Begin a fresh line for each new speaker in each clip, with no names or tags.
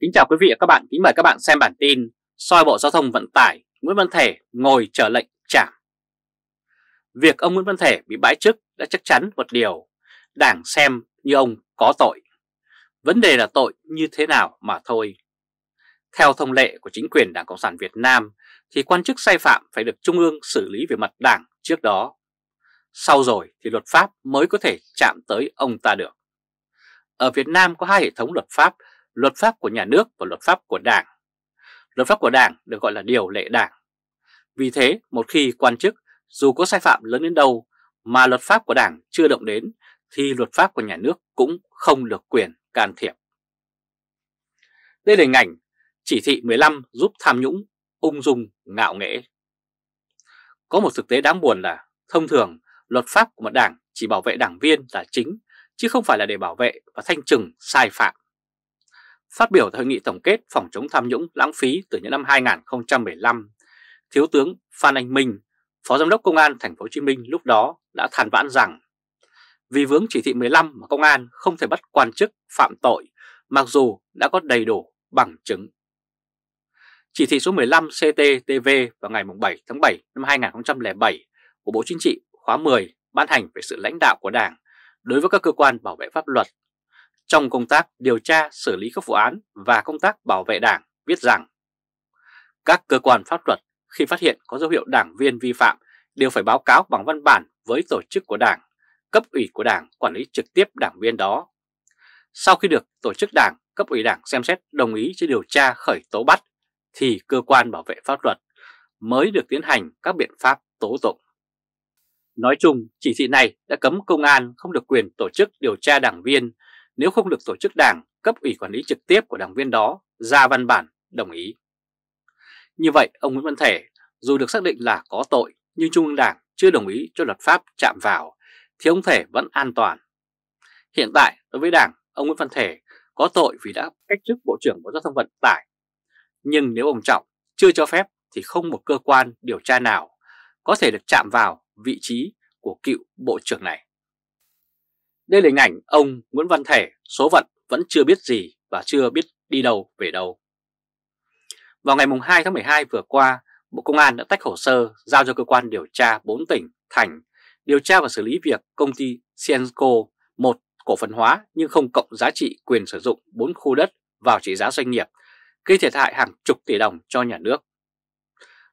Kính chào quý vị và các bạn, kính mời các bạn xem bản tin soi Bộ Giao thông Vận tải Nguyễn Văn Thể ngồi chờ lệnh trảm. Việc ông Nguyễn Văn Thể bị bãi chức đã chắc chắn một điều, đảng xem như ông có tội. Vấn đề là tội như thế nào mà thôi. Theo thông lệ của chính quyền Đảng Cộng sản Việt Nam thì quan chức sai phạm phải được Trung ương xử lý về mặt đảng trước đó. Sau rồi thì luật pháp mới có thể chạm tới ông ta được. Ở Việt Nam có hai hệ thống luật pháp luật pháp của nhà nước và luật pháp của đảng. Luật pháp của đảng được gọi là điều lệ đảng. Vì thế, một khi quan chức dù có sai phạm lớn đến đâu mà luật pháp của đảng chưa động đến thì luật pháp của nhà nước cũng không được quyền can thiệp. Đây là hình ảnh chỉ thị 15 giúp tham nhũng ung dung ngạo nghễ. Có một thực tế đáng buồn là thông thường luật pháp của một đảng chỉ bảo vệ đảng viên là chính chứ không phải là để bảo vệ và thanh trừng sai phạm. Phát biểu tại hội nghị tổng kết phòng chống tham nhũng lãng phí từ những năm 2015, Thiếu tướng Phan Anh Minh, Phó Giám đốc Công an Thành phố Hồ Chí Minh lúc đó đã than vãn rằng vì vướng chỉ thị 15 mà công an không thể bắt quan chức phạm tội mặc dù đã có đầy đủ bằng chứng. Chỉ thị số 15 CTTV vào ngày 7 tháng 7 năm 2007 của Bộ Chính trị khóa 10 ban hành về sự lãnh đạo của Đảng đối với các cơ quan bảo vệ pháp luật trong công tác điều tra xử lý các vụ án và công tác bảo vệ đảng viết rằng các cơ quan pháp luật khi phát hiện có dấu hiệu đảng viên vi phạm đều phải báo cáo bằng văn bản với tổ chức của đảng, cấp ủy của đảng quản lý trực tiếp đảng viên đó. Sau khi được tổ chức đảng, cấp ủy đảng xem xét đồng ý cho điều tra khởi tố bắt, thì cơ quan bảo vệ pháp luật mới được tiến hành các biện pháp tố tụng. Nói chung, chỉ thị này đã cấm công an không được quyền tổ chức điều tra đảng viên nếu không được tổ chức đảng, cấp ủy quản lý trực tiếp của đảng viên đó ra văn bản đồng ý. Như vậy, ông Nguyễn Văn Thể dù được xác định là có tội nhưng Trung ương Đảng chưa đồng ý cho luật pháp chạm vào thì ông Thể vẫn an toàn. Hiện tại đối với Đảng, ông Nguyễn Văn Thể có tội vì đã cách chức Bộ trưởng Bộ Giao thông Vận tải. Nhưng nếu ông Trọng chưa cho phép thì không một cơ quan điều tra nào có thể được chạm vào vị trí của cựu Bộ trưởng này. Đây là hình ảnh ông Nguyễn Văn Thể số phận vẫn chưa biết gì và chưa biết đi đâu về đâu. Vào ngày 2 tháng 12 vừa qua, Bộ Công an đã tách hồ sơ giao cho cơ quan điều tra 4 tỉnh, thành điều tra và xử lý việc công ty Sienco một cổ phần hóa nhưng không cộng giá trị quyền sử dụng 4 khu đất vào trị giá doanh nghiệp, gây thiệt hại hàng chục tỷ đồng cho nhà nước.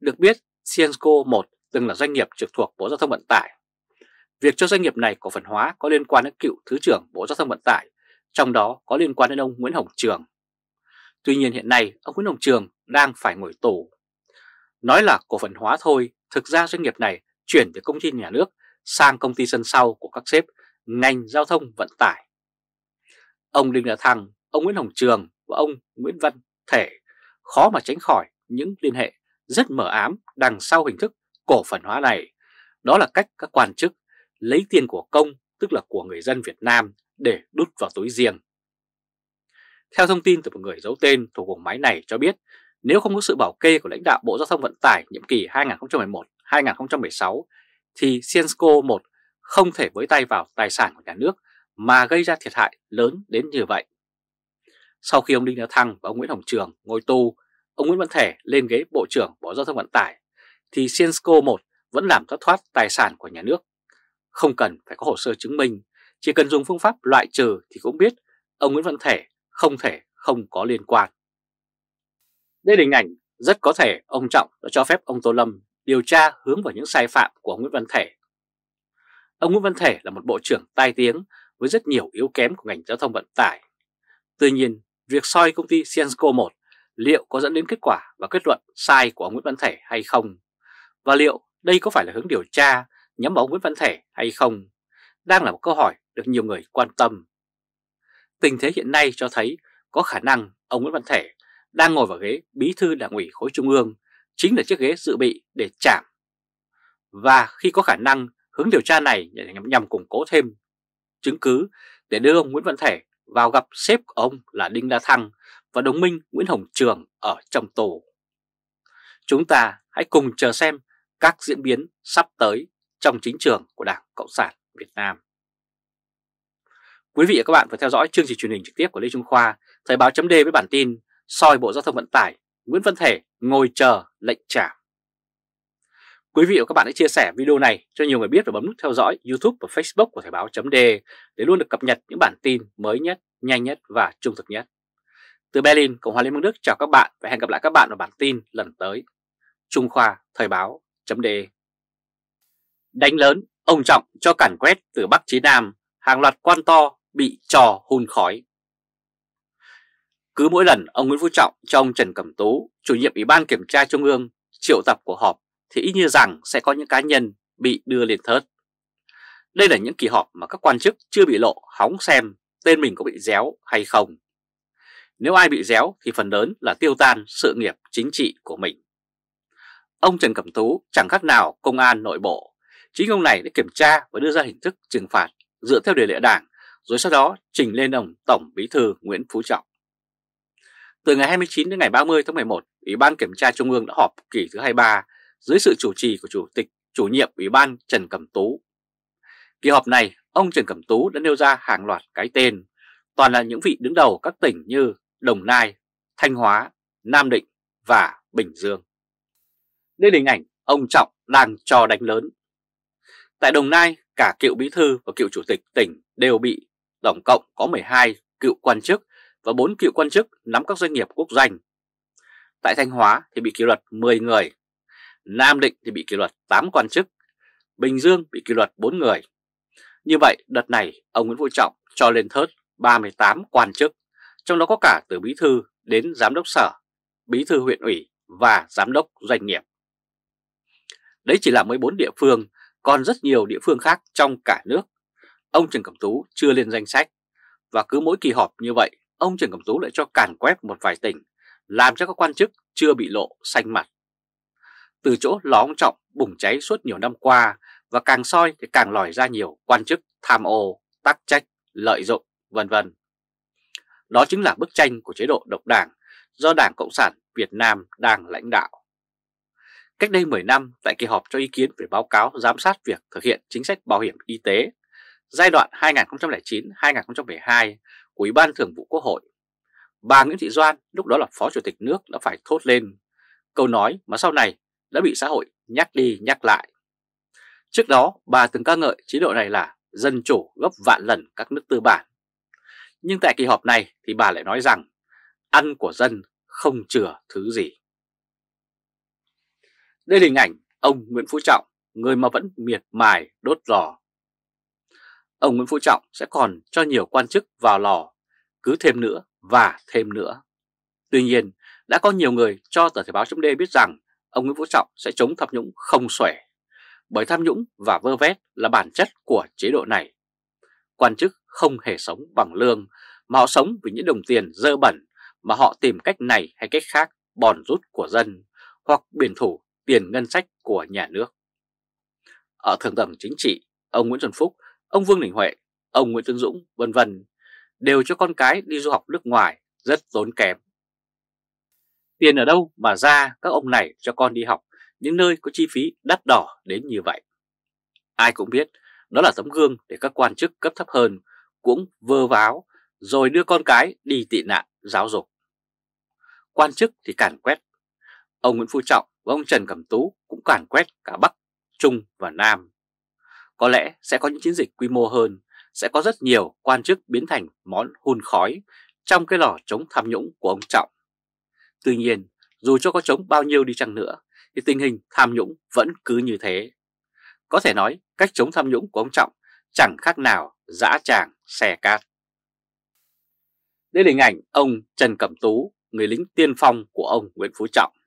Được biết, Sienco 1 từng là doanh nghiệp trực thuộc Bộ Giao thông Vận tải Việc cho doanh nghiệp này cổ phần hóa có liên quan đến cựu Thứ trưởng Bộ Giao thông Vận tải, trong đó có liên quan đến ông Nguyễn Hồng Trường. Tuy nhiên hiện nay ông Nguyễn Hồng Trường đang phải ngồi tù. Nói là cổ phần hóa thôi, thực ra doanh nghiệp này chuyển từ công ty nhà nước sang công ty sân sau của các sếp ngành giao thông vận tải. Ông Đinh La Thăng, ông Nguyễn Hồng Trường và ông Nguyễn Văn Thể khó mà tránh khỏi những liên hệ rất mờ ám đằng sau hình thức cổ phần hóa này. Đó là cách các quan chức lấy tiền của công, tức là của người dân Việt Nam, để đút vào túi riêng. Theo thông tin từ một người giấu tên thuộc vùng máy này cho biết, nếu không có sự bảo kê của lãnh đạo Bộ Giao thông Vận tải nhiệm kỳ 2011-2016, thì Ciensco 1 không thể với tay vào tài sản của nhà nước mà gây ra thiệt hại lớn đến như vậy. Sau khi ông Đinh La Thăng và ông Nguyễn Hồng Trường ngồi tù, ông Nguyễn Văn Thể lên ghế Bộ trưởng Bộ Giao thông Vận tải, thì Ciensco 1 vẫn làm thất thoát tài sản của nhà nước không cần phải có hồ sơ chứng minh, chỉ cần dùng phương pháp loại trừ thì cũng biết ông Nguyễn Văn Thể không thể không có liên quan. Đây là hình ảnh rất có thể ông Trọng đã cho phép ông Tô Lâm điều tra hướng vào những sai phạm của ông Nguyễn Văn Thể. Ông Nguyễn Văn Thể là một bộ trưởng tai tiếng với rất nhiều yếu kém của ngành giao thông vận tải. Tuy nhiên, việc soi công ty Sienco 1 liệu có dẫn đến kết quả và kết luận sai của ông Nguyễn Văn Thể hay không? Và liệu đây có phải là hướng điều tra nhắm vào Nguyễn Văn Thể hay không đang là một câu hỏi được nhiều người quan tâm. Tình thế hiện nay cho thấy có khả năng ông Nguyễn Văn Thể đang ngồi vào ghế bí thư đảng ủy khối trung ương, chính là chiếc ghế dự bị để chạm. Và khi có khả năng hướng điều tra này nhằm, nhằm củng cố thêm chứng cứ để đưa ông Nguyễn Văn Thể vào gặp sếp của ông là Đinh La Thăng và đồng minh Nguyễn Hồng Trường ở trong tù. Chúng ta hãy cùng chờ xem các diễn biến sắp tới trong chính trường của Đảng Cộng sản Việt Nam. Quý vị và các bạn vừa theo dõi chương trình truyền hình trực tiếp của Lê Trung Khoa, Thời báo chấm với bản tin soi Bộ Giao thông Vận tải, Nguyễn Văn Thể ngồi chờ lệnh trả. Quý vị và các bạn hãy chia sẻ video này cho nhiều người biết và bấm nút theo dõi YouTube và Facebook của Thời báo chấm để luôn được cập nhật những bản tin mới nhất, nhanh nhất và trung thực nhất. Từ Berlin, Cộng hòa Liên bang Đức chào các bạn và hẹn gặp lại các bạn ở bản tin lần tới. Trung Khoa Thời báo chấm Đánh lớn, ông Trọng cho cản quét từ Bắc chí Nam, hàng loạt quan to bị trò hun khói. Cứ mỗi lần ông Nguyễn Phú Trọng cho ông Trần Cẩm Tú, chủ nhiệm Ủy ban Kiểm tra Trung ương, triệu tập của họp thì ý như rằng sẽ có những cá nhân bị đưa lên thớt. Đây là những kỳ họp mà các quan chức chưa bị lộ hóng xem tên mình có bị déo hay không. Nếu ai bị déo thì phần lớn là tiêu tan sự nghiệp chính trị của mình. Ông Trần Cẩm Tú chẳng khác nào công an nội bộ. Chính ông này đã kiểm tra và đưa ra hình thức trừng phạt dựa theo đề lệ đảng rồi sau đó trình lên ông Tổng Bí thư Nguyễn Phú Trọng. Từ ngày 29 đến ngày 30 tháng 11, Ủy ban Kiểm tra Trung ương đã họp kỳ thứ 23 dưới sự chủ trì của Chủ tịch chủ nhiệm Ủy ban Trần Cẩm Tú. Kỳ họp này, ông Trần Cẩm Tú đã nêu ra hàng loạt cái tên, toàn là những vị đứng đầu các tỉnh như Đồng Nai, Thanh Hóa, Nam Định và Bình Dương. Đây là hình ảnh ông Trọng đang cho đánh lớn. Tại Đồng Nai, cả cựu bí thư và cựu chủ tịch tỉnh đều bị tổng cộng có 12 cựu quan chức và 4 cựu quan chức nắm các doanh nghiệp quốc doanh. Tại Thanh Hóa thì bị kỷ luật 10 người, Nam Định thì bị kỷ luật 8 quan chức, Bình Dương bị kỷ luật 4 người. Như vậy, đợt này ông Nguyễn Phú Trọng cho lên thớt 38 quan chức, trong đó có cả từ bí thư đến giám đốc sở, bí thư huyện ủy và giám đốc doanh nghiệp. Đấy chỉ là 14 địa phương, còn rất nhiều địa phương khác trong cả nước. Ông Trần Cẩm Tú chưa lên danh sách, và cứ mỗi kỳ họp như vậy, ông Trần Cẩm Tú lại cho càn quét một vài tỉnh, làm cho các quan chức chưa bị lộ xanh mặt. Từ chỗ lò ông Trọng bùng cháy suốt nhiều năm qua và càng soi thì càng lòi ra nhiều quan chức tham ô, tác trách, lợi dụng, vân vân. Đó chính là bức tranh của chế độ độc đảng do Đảng Cộng sản Việt Nam đang lãnh đạo. Cách đây 10 năm, tại kỳ họp cho ý kiến về báo cáo giám sát việc thực hiện chính sách bảo hiểm y tế giai đoạn 2009-2012 của Ủy ban Thường vụ Quốc hội, bà Nguyễn Thị Doan lúc đó là Phó Chủ tịch nước đã phải thốt lên câu nói mà sau này đã bị xã hội nhắc đi nhắc lại. Trước đó, bà từng ca ngợi chế độ này là dân chủ gấp vạn lần các nước tư bản. Nhưng tại kỳ họp này thì bà lại nói rằng ăn của dân không chừa thứ gì. Đây là hình ảnh ông Nguyễn Phú Trọng, người mà vẫn miệt mài đốt lò. Ông Nguyễn Phú Trọng sẽ còn cho nhiều quan chức vào lò, cứ thêm nữa và thêm nữa. Tuy nhiên, đã có nhiều người cho tờ Thể báo chấm biết rằng ông Nguyễn Phú Trọng sẽ chống tham nhũng không xuể. Bởi tham nhũng và vơ vét là bản chất của chế độ này. Quan chức không hề sống bằng lương, mà họ sống vì những đồng tiền dơ bẩn mà họ tìm cách này hay cách khác bòn rút của dân hoặc biển thủ tiền ngân sách của nhà nước. Ở thượng tầng chính trị, ông Nguyễn Xuân Phúc, ông Vương Đình Huệ, ông Nguyễn Tân Dũng, vân vân đều cho con cái đi du học nước ngoài rất tốn kém. Tiền ở đâu mà ra các ông này cho con đi học những nơi có chi phí đắt đỏ đến như vậy? Ai cũng biết đó là tấm gương để các quan chức cấp thấp hơn cũng vơ váo rồi đưa con cái đi tị nạn giáo dục. Quan chức thì càn quét. Ông Nguyễn Phú Trọng và ông Trần Cẩm Tú cũng càn quét cả Bắc, Trung và Nam. Có lẽ sẽ có những chiến dịch quy mô hơn, sẽ có rất nhiều quan chức biến thành món hun khói trong cái lò chống tham nhũng của ông Trọng. Tuy nhiên, dù cho có chống bao nhiêu đi chăng nữa, thì tình hình tham nhũng vẫn cứ như thế. Có thể nói, cách chống tham nhũng của ông Trọng chẳng khác nào dã tràng xe cát. Đây là hình ảnh ông Trần Cẩm Tú, người lính tiên phong của ông Nguyễn Phú Trọng.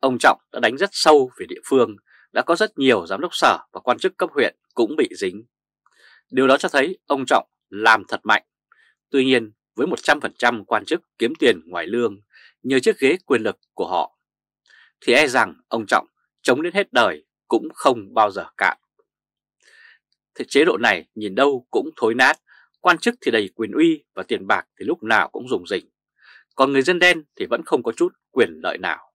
Ông Trọng đã đánh rất sâu về địa phương, đã có rất nhiều giám đốc sở và quan chức cấp huyện cũng bị dính. Điều đó cho thấy ông Trọng làm thật mạnh. Tuy nhiên, với 100% quan chức kiếm tiền ngoài lương nhờ chiếc ghế quyền lực của họ, thì e rằng ông Trọng chống đến hết đời cũng không bao giờ cạn. Thế chế độ này nhìn đâu cũng thối nát, quan chức thì đầy quyền uy và tiền bạc thì lúc nào cũng dùng rỉnh. Còn người dân đen thì vẫn không có chút quyền lợi nào.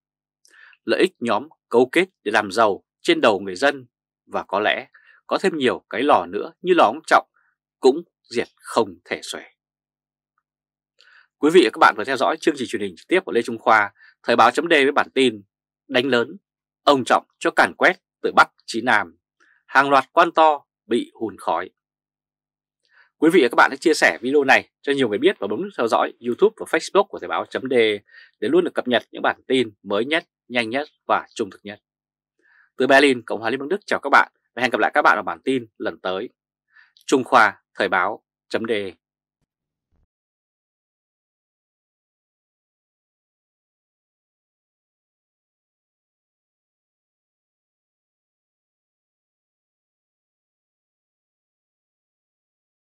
Lợi ích nhóm cấu kết để làm giàu trên đầu người dân và có lẽ có thêm nhiều cái lò nữa như lò ông Trọng cũng diệt không thể xuể. Quý vị và các bạn vừa theo dõi chương trình truyền hình trực tiếp của Lê Trung Khoa, Thời báo chấm với bản tin Đánh lớn, ông Trọng cho càn quét từ Bắc chí Nam, hàng loạt quan to bị hùn khói. Quý vị và các bạn hãy chia sẻ video này cho nhiều người biết và bấm theo dõi YouTube và Facebook của Thời báo chấm để luôn được cập nhật những bản tin mới nhất, nhanh nhất và trung thực nhất. Từ Berlin, Cộng hòa Liên bang Đức chào các bạn và hẹn gặp lại các bạn ở bản tin lần tới. Trung Khoa Thời báo chấm